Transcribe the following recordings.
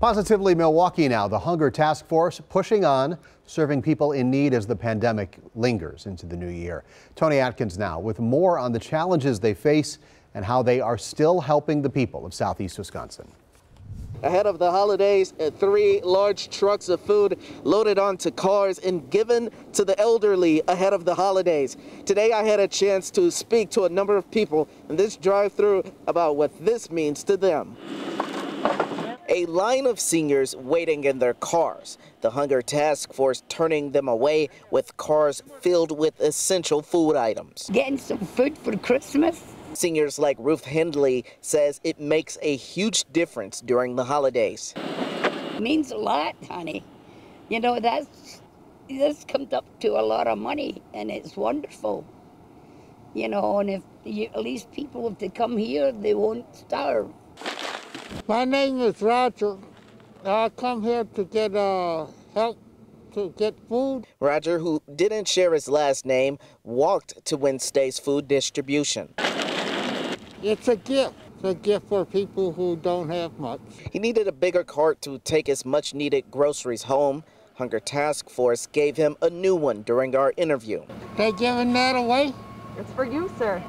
Positively Milwaukee now, the Hunger Task Force pushing on, serving people in need as the pandemic lingers into the new year. Tony Atkins now with more on the challenges they face and how they are still helping the people of southeast Wisconsin. Ahead of the holidays, uh, three large trucks of food loaded onto cars and given to the elderly ahead of the holidays. Today I had a chance to speak to a number of people in this drive-through about what this means to them a line of seniors waiting in their cars. The Hunger Task Force turning them away with cars filled with essential food items. Getting some food for Christmas. Seniors like Ruth Hindley says it makes a huge difference during the holidays. It means a lot, honey. You know, that's this comes up to a lot of money and it's wonderful. You know, and if you, at least people, if they come here, they won't starve. My name is Roger. I come here to get uh, help to get food. Roger, who didn't share his last name, walked to Wednesday's food distribution. It's a gift. It's a gift for people who don't have much. He needed a bigger cart to take his much needed groceries home. Hunger Task Force gave him a new one during our interview. They're giving that away? It's for you, sir.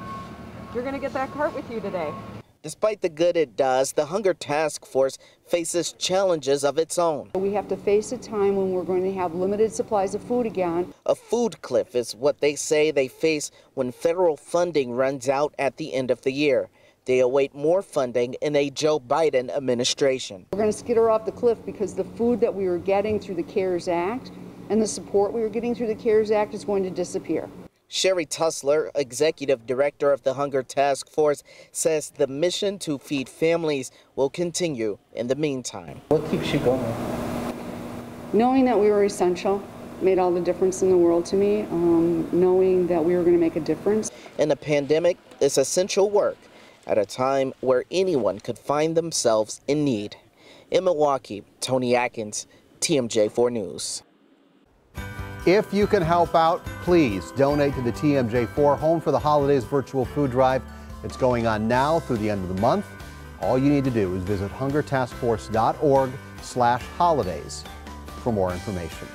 You're going to get that cart with you today. Despite the good it does, the Hunger Task Force faces challenges of its own. We have to face a time when we're going to have limited supplies of food again. A food cliff is what they say they face when federal funding runs out at the end of the year. They await more funding in a Joe Biden administration. We're going to skitter off the cliff because the food that we were getting through the CARES Act and the support we were getting through the CARES Act is going to disappear. Sherrie Tussler, executive director of the Hunger Task Force, says the mission to feed families will continue in the meantime. What keeps you going? Knowing that we were essential made all the difference in the world to me, um, knowing that we were going to make a difference. In a pandemic, it's essential work at a time where anyone could find themselves in need. In Milwaukee, Tony Atkins, TMJ4 News. If you can help out, please donate to the TMJ4 Home for the Holidays virtual food drive. It's going on now through the end of the month. All you need to do is visit hungertaskforce.org slash holidays for more information.